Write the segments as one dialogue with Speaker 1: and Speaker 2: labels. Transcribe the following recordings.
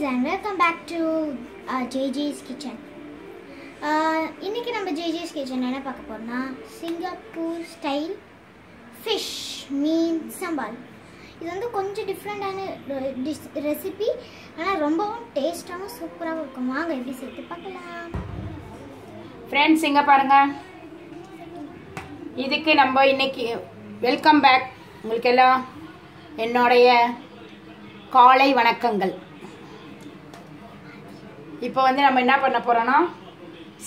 Speaker 1: Guys and welcome back to JJ's kitchen இன்றைக்கி நம்ம JJ's kitchen என்ன பார்க்க போகிறோம்னா சிங்கப்பூர் ஸ்டைல் ஃபிஷ் மீன் சம்பால் இது வந்து கொஞ்சம் டிஃப்ரெண்ட்டான டிஷ் ரெசிபி ஆனால் ரொம்பவும் டேஸ்ட்டாகவும் சூப்பராகவும் இருக்கும். வாங்க எப்படி சேர்த்து பார்க்கலாம்.
Speaker 2: ஃப்ரெண்ட்ஸ் இங்கே பாருங்கள் இதுக்கு நம்ம இன்னைக்கு வெல்கம் பேக் உங்களுக்கு எல்லாம் என்னுடைய காலை வணக்கங்கள். இப்போ வந்து நம்ம என்ன பண்ண போறோம்னா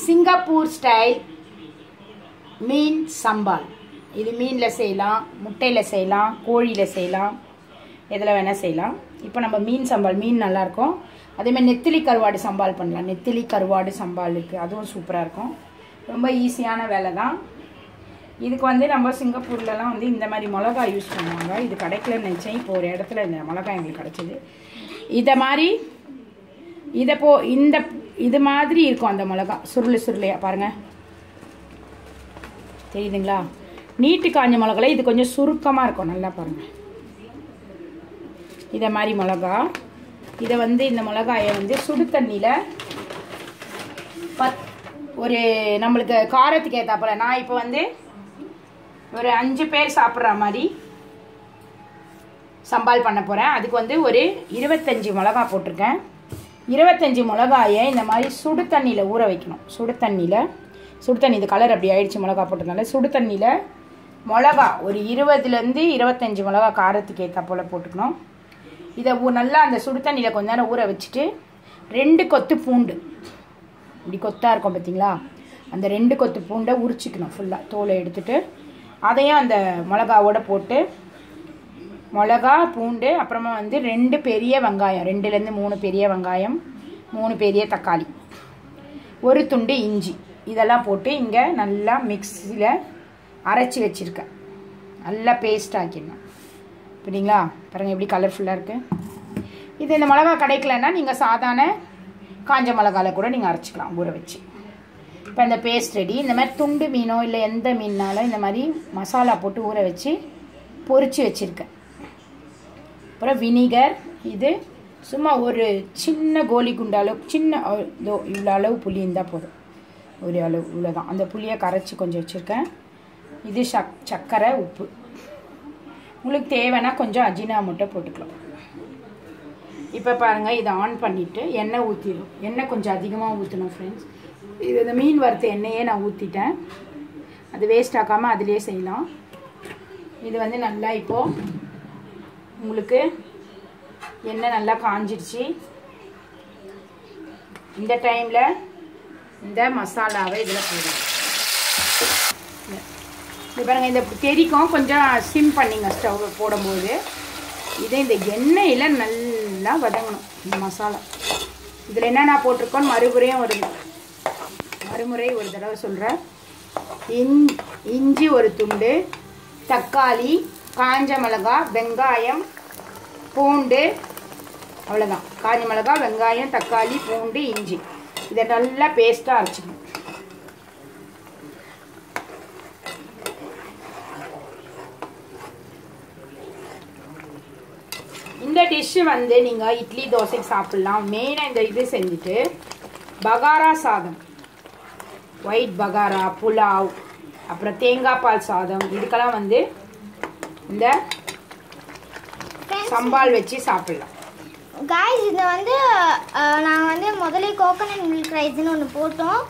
Speaker 2: சிங்கப்பூர் ஸ்டைல் மீன் சம்பால். இது மீனில் செய்யலாம் முட்டையில் செய்யலாம் கோழியில் செய்யலாம் எதில் வேணால் செய்யலாம். இப்போ நம்ம மீன் சம்பால் மீன் நல்லாயிருக்கும் அதேமாதிரி நெத்திலி கருவாடு சம்பால் பண்ணலாம். நெத்திலி கருவாடு சம்பால் இருக்குது அதுவும் சூப்பராக இருக்கும். ரொம்ப ஈஸியான வேலை தான். இதுக்கு வந்து நம்ம சிங்கப்பூர்லலாம் வந்து இந்த மாதிரி மிளகா யூஸ் பண்ணுவாங்க. இது கிடைக்கலன்னு நினச்சேன். இப்போ ஒரு இடத்துல இந்த மிளகா எங்களுக்கு கிடச்சிது. இதை மாதிரி இதை போ இந்த இது மாதிரி இருக்கும் அந்த மிளகா. சுருளு சுருளையா பாருங்க. தெரியுதுங்களா? நீட்டு காஞ்ச மிளகால இது கொஞ்சம் சுருக்கமாக இருக்கும். நல்லா பாருங்க. இதை மாதிரி மிளகா. இதை வந்து இந்த மிளகாயை வந்து சுடு தண்ணியில் பத் ஒரு நம்மளுக்கு காரத்துக்கு ஏற்றாப்புல நான் இப்போ வந்து ஒரு அஞ்சு பேர் சாப்பிட்ற மாதிரி சம்பால் பண்ண போகிறேன் அதுக்கு வந்து ஒரு இருபத்தஞ்சி மிளகா போட்டிருக்கேன். இருபத்தஞ்சி மிளகாயை இந்த மாதிரி சுடு தண்ணியில் ஊற வைக்கணும். சுடு தண்ணியில் சுடு தண்ணி இது கலர் அப்படி ஆயிடுச்சு மிளகா போட்டதுனால. சுடு தண்ணியில் மிளகா ஒரு இருபதுலேருந்து இருபத்தஞ்சி மிளகா காரத்துக்கு ஏற்ற போல் போட்டுக்கணும். இதை நல்லா அந்த சுடு தண்ணியில் கொஞ்ச நேரம் ஊற வச்சுட்டு ரெண்டு கொத்து பூண்டு. இப்படி கொத்தாக இருக்கும் பார்த்தீங்களா அந்த ரெண்டு கொத்து பூண்டை உரிச்சிக்கணும் ஃபுல்லாக தோலை எடுத்துட்டு அதையும் அந்த மிளகாவோட போட்டு மிளகா பூண்டு அப்புறமா வந்து ரெண்டு பெரிய வெங்காயம். ரெண்டுலேருந்து மூணு பெரிய வெங்காயம் மூணு பெரிய தக்காளி. ஒரு துண்டு இஞ்சி. இதெல்லாம் போட்டு இங்கே நல்லா மிக்ஸியில் அரைச்சி வச்சுருக்கேன். நல்லா பேஸ்ட் ஆக்கிடணும். அப்படிங்களா பாருங்கள் எப்படி கலர்ஃபுல்லாக இருக்குது இது இந்த மிளகா கிடைக்கலன்னா நீங்கள் சாதாரண காஞ்ச மிளகால கூட நீங்கள் அரைச்சிக்கலாம் ஊற வச்சு. இப்போ இந்த பேஸ்ட் ரெடி இந்த மாதிரி துண்டு மீனோ இல்லை எந்த மீன்னாலும் இந்த மாதிரி மசாலா போட்டு ஊற வச்சு பொறிச்சு வச்சுருக்கேன். அப்புறம் வினிகர் இது சும்மா ஒரு சின்ன கோலி குண்டு அளவு சின்ன இதோ இவ்வளோ அளவு புளி இருந்தால் போதும். ஒரு அளவு இவ்வளோதான் அந்த புளியை கரைச்சி கொஞ்சம் வச்சுருக்கேன். இது சக் சர்க்கரை உப்பு. உங்களுக்கு தேவைன்னா கொஞ்சம் அஜினா மட்டும் போட்டுக்கலாம். இப்போ பாருங்கள் இதை ஆன் பண்ணிவிட்டு எண்ணெய் ஊற்றிடும் எண்ணெய் கொஞ்சம் அதிகமாக ஊற்றணும் ஃப்ரெண்ட்ஸ் இது இந்த மீன் வறுத்த எண்ணெயே நான் ஊற்றிட்டேன் அது வேஸ்ட் ஆக்காமல் அதிலே செய்யலாம். இது வந்து நல்லா இப்போது உங்களுக்கு எண்ணெய் நல்லா காஞ்சிடுச்சு இந்த டைமில் இந்த மசாலாவை இதில் போடணும் இது பாருங்கள் இந்த தெரிக்கும். கொஞ்சம் சிம் பண்ணிங்க ஸ்டவ் போடும்போது. இதை இந்த எண்ணெயில் நல்லா வதங்கணும் இந்த மசாலா. இதில் என்னென்ன போட்டிருக்கோன்னு மறுபடியும் ஒரு மறுமுறை ஒரு தடவை சொல்கிறேன் இஞ்சி ஒரு துண்டு தக்காளி காஞ்ச மிளகா வெங்காயம் பூண்டு அவ்வளோதான் காஞ்ச மிளகா வெங்காயம் தக்காளி பூண்டு இஞ்சி. இதை நல்லா பேஸ்ட்டாக அரைச்சிக்கணும். இந்த டிஷ்ஷு வந்து நீங்கள் இட்லி தோசைக்கு சாப்பிட்லாம். மெயினாக இந்த இது செஞ்சுட்டு பகாரா சாதம். ஒயிட் பகாரா புலாவ் அப்புறம் தேங்காய் பால் சாதம். இதுக்கெல்லாம் வந்து இந்த சம்பால் வச்சு சாப்பிட்லாம்.
Speaker 1: காய்ஸ் இதை வந்து நாங்கள் வந்து முதல்ல கோகோனட் மில்க் ரைஸ்னு ஒன்று போட்டோம்.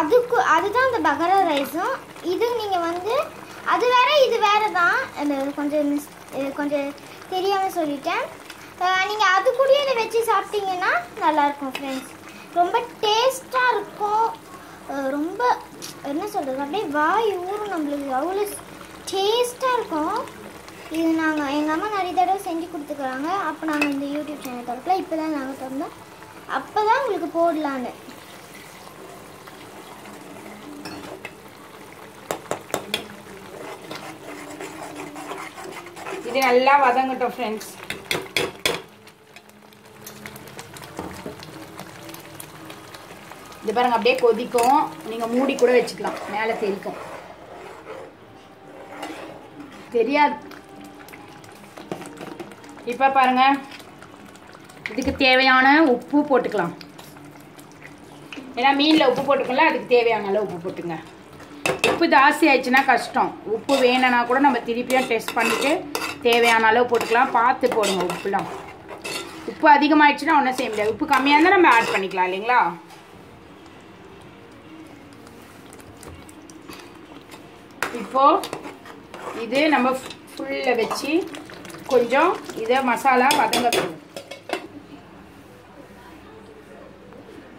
Speaker 1: அதுக்கு அதுதான் அந்த பகரா ரைஸும் இது நீங்கள் வந்து அது வேற இது வேற தான் அது கொஞ்சம் மிஸ் கொஞ்சம் தெரியாமல் சொல்லிட்டேன். நீங்கள் அது கூட இதை வச்சு சாப்பிட்டீங்கன்னா நல்லாயிருக்கும் ஃப்ரெண்ட்ஸ் ரொம்ப டேஸ்ட்டாக இருக்கும். ரொம்ப என்ன சொல்கிறது அப்படியே வாய் ஊறும் நம்மளுக்கு. அவ்வளோ டேஸ்ட்டாக இருக்கும். இது நாங்கள் எங்கள் அம்மா நிறைய தடவை செஞ்சு கொடுத்துக்குறாங்க அப்போ நாங்கள் இந்த யூடியூப் சேனல் திறக்கல இப்போ தான் நாங்கள் திறந்தோம். அப்போ தான் உங்களுக்கு போடலான்னு.
Speaker 2: இது நல்லா வதங்கட்டும் ஃப்ரெண்ட்ஸ் இது பாருங்க அப்படியே கொதிக்கும். நீங்கள் மூடி கூட வச்சுக்கலாம். மேலே தெரிக்கும் தெரியாது. இப்போ பாருங்க. இதுக்கு தேவையான உப்பு போட்டுக்கலாம். ஏன்னா மீனில் உப்பு போட்டுக்கலாம் அதுக்கு தேவையான அளவு உப்பு போட்டுங்க. உப்பு ஜாஸ்தி ஆயிடுச்சுன்னா கஷ்டம். உப்பு வேணும்னா கூட நம்ம திருப்பியும் டெஸ்ட் பண்ணிவிட்டு தேவையான அளவு போட்டுக்கலாம். பார்த்து போடுங்க உப்புலாம். உப்பு அதிகமாகிடுச்சுன்னா ஒன்றும் செய்ய முடியாது. உப்பு கம்மியாக இருந்தால் நம்ம ஆட் பண்ணிக்கலாம் இல்லைங்களா? இப்போது இது நம்ம ஃபுல்லில் வச்சு கொஞ்சம் இதை மசாலா வதங்க விடணும்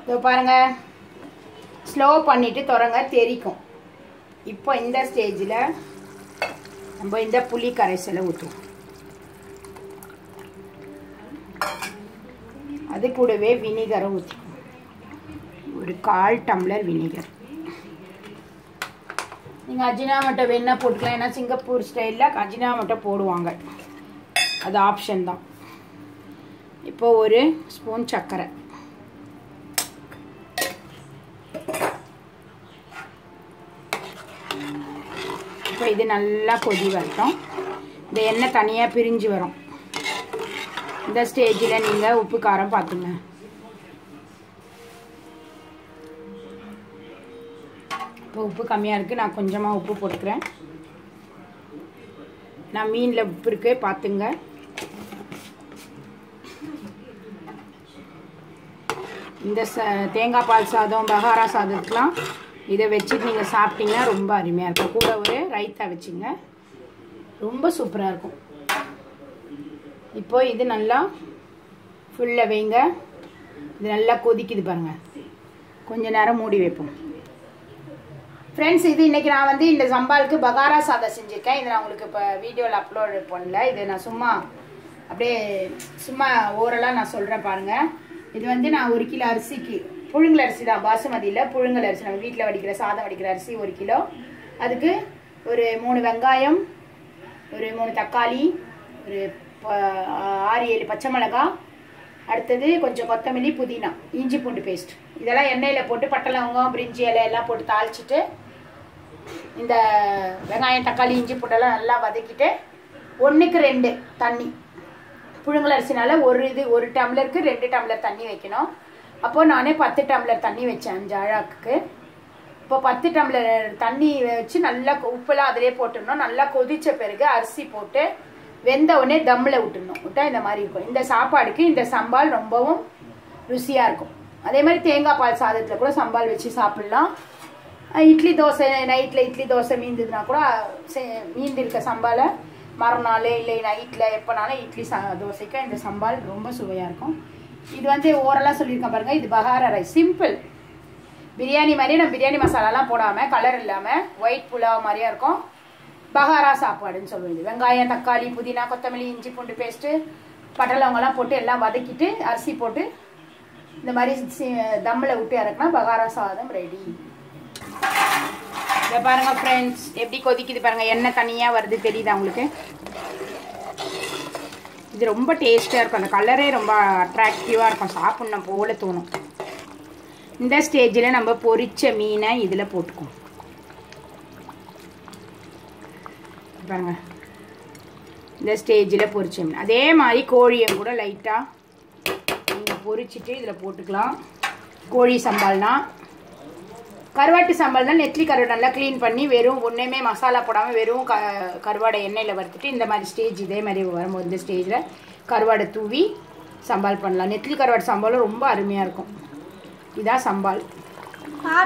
Speaker 2: இதோ பாருங்க. ஸ்லோ பண்ணிட்டு தொடங்க தெரிக்கும். இப்போ இந்த ஸ்டேஜில் நம்ம இந்த புளி கரைசலை ஊற்றுவோம். அது கூடவே வினிகரை ஊற்றிக்குவோம். ஒரு கால் டம்ளர் வினிகர். நீங்கள் அஜினாமட்டோ வேணால் போட்டுக்கலாம். ஏன்னா சிங்கப்பூர் ஸ்டைலில் அஜினாமட்டோ போடுவாங்க. அது ஆப்ஷன் தான். இப்போ ஒரு ஸ்பூன் சர்க்கரை இப்போ இது நல்லா கொதி வரட்டும். இந்த எண்ணெய் தனியாக பிரிஞ்சு வரும். இந்த ஸ்டேஜில் நீங்கள் உப்பு காரம் பார்த்துங்க. இப்போ உப்பு கம்மியாக இருக்குது நான் கொஞ்சமாக உப்பு போட்டுக்கிறேன். நான் மீனில் உப்பு இருக்கே. பார்த்துங்க. இந்த ச தேங்காய் பால் சாதம் பகாரா சாதத்துக்கெலாம் இதை வச்சுட்டு நீங்கள் சாப்பிட்டீங்கன்னா ரொம்ப அருமையாக இருக்கும். கூட ஒரு ரைத்தா வச்சுங்க. ரொம்ப சூப்பராக இருக்கும். இப்போ இது நல்லா ஃபுல்லாக வைங்க. இது நல்லா கொதிக்குது பாருங்கள் கொஞ்ச நேரம் மூடி வைப்போம். ஃப்ரெண்ட்ஸ் இது இன்றைக்கி நான் வந்து இந்த சம்பாலுக்கு பகாரா சாதம் செஞ்சுருக்கேன். இது நான் உங்களுக்கு இப்போ வீடியோவில் அப்லோடு பண்ணல. இது நான் சும்மா அப்படியே சும்மா ஓரலாக நான் சொல்கிறேன் பாருங்கள் இது வந்து நான் ஒரு கிலோ அரிசிக்கு புழுங்கல் அரிசி தான் பாசுமதியில் புழுங்கல் அரிசி. நம்ம வீட்டில் வடிக்கிற சாதம் வடிக்கிற அரிசி ஒரு கிலோ. அதுக்கு ஒரு மூணு வெங்காயம் ஒரு மூணு தக்காளி ஒரு ப- ஆறு ஏழு பச்சை மிளகாய் அடுத்தது கொஞ்சம் கொத்தமல்லி புதினா இஞ்சி பூண்டு பேஸ்ட் இதெல்லாம் எண்ணெயில் போட்டு பட்டை லவங்கம் பிரிஞ்சி இலை எல்லாம் போட்டு தாளிச்சிட்டு இந்த வெங்காயம் தக்காளி இஞ்சி பூண்டெல்லாம் நல்லா வதக்கிட்டு ஒன்றுக்கு ரெண்டு தண்ணி. புழுங்கல் அரிசினால ஒரு இது ஒரு டம்ளருக்கு ரெண்டு டம்ளர் தண்ணி வைக்கணும். அப்போது நானே பத்து டம்ளர் தண்ணி வச்சேன் அஞ்சு அழாக்குக்கு இப்போ பத்து டம்ளர் தண்ணி வச்சு நல்லா உப்பெல்லாம் அதிலே போட்டுடணும். நல்லா கொதிச்ச பிறகு அரிசி போட்டு வெந்த உடனே தம்மில் விட்டுடணும். விட்டா இந்த மாதிரி இருக்கும். இந்த சாப்பாடுக்கு இந்த சம்பால் ரொம்பவும் ருசியாக இருக்கும். அதே மாதிரி தேங்காய் பால் சாதத்தில் கூட சம்பால் வச்சு சாப்பிட்லாம். இட்லி தோசை நைட்டில் இட்லி தோசை மீந்ததுன்னா கூட செ- மீந்து இருக்க சம்பாலை மறுநாள் இல்லை நைட்டில் எப்போனாலும் இட்லி சா தோசைக்கு இந்த சம்பால் ரொம்ப சுவையாக இருக்கும். இது வந்து ஓரலாக சொல்லியிருக்கேன் பாருங்கள் இது பகாரா ரைஸ். சிம்பிள் பிரியாணி மாதிரியே நம்ம பிரியாணி மசாலாலாம் போடாமல் கலர் இல்லாமல் ஒயிட் புலாவ் மாதிரியா இருக்கும். பகாரா சாப்பாடுன்னு சொல்லுவது வெங்காயம் தக்காளி புதினா கொத்தமல்லி இஞ்சி பூண்டு பேஸ்ட்டு பட்டலவங்கெல்லாம் போட்டு எல்லாம் வதக்கிட்டு அரிசி போட்டு இந்த மாதிரி தம்மில் விட்டு இறக்குனா பகாரா சாதம் ரெடி இதை பாருங்க ஃப்ரெண்ட்ஸ் எப்படி கொதிக்குது பாருங்க எண்ணெய் தனியாக வருது தெரியுதா உங்களுக்கு? இது ரொம்ப டேஸ்ட்டாக இருக்கும். அந்த கலரே ரொம்ப அட்ராக்டிவாக இருக்கும். சாப்பிட்ணும் போல தோணும். இந்த ஸ்டேஜில் நம்ம பொரித்த மீனை இதில் போட்டுக்குவோம். பாருங்க. இந்த ஸ்டேஜில் பொரிச்ச மீன். அதே மாதிரி கோழியை கூட லைட்டாக நீங்கள் பொரிச்சிட்டு இதில் போட்டுக்கலாம். கோழி சம்பால்னா கருவாட்டு சம்பல்னா நெத்லி கருவாடு நல்லா க்ளீன் பண்ணி வெறும் ஒன்றுமே மசாலா போடாமல் வெறும் க கருவாடை எண்ணெயில் வறுத்துட்டு இந்த மாதிரி ஸ்டேஜ் இதே மாதிரி வரும்போது இந்த ஸ்டேஜில் கருவாடை தூவி சம்பால் பண்ணலாம். நெத்லி கருவாடு சம்பாலும் ரொம்ப அருமையாக இருக்கும். இதான் சம்பால்.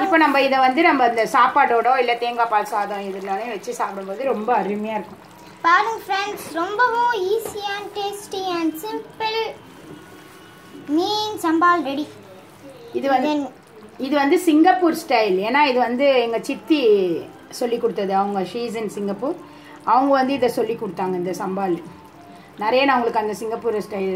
Speaker 2: இப்போ நம்ம இதை வந்து நம்ம இந்த சாப்பாடோட இல்லை தேங்காய் பால் சாதம் இதெல்லாமே வச்சு சாப்பிடும்போது ரொம்ப அருமையாக இருக்கும்.
Speaker 1: பாருங்க ஃப்ரெண்ட்ஸ் ரொம்பவும் easy and tasty and simple mean Sambhal ready
Speaker 2: இது வந்து இது வந்து சிங்கப்பூர் ஸ்டைல் ஏன்னா இது வந்து எங்கள் சித்தி சொல்லி கொடுத்தது. அவங்க ஷீஸ் இன் சிங்கப்பூர். அவங்க வந்து இதை சொல்லி கொடுத்தாங்க இந்த சம்பால். நிறைய நான் உங்களுக்கு அந்த சிங்கப்பூர் ஸ்டைல்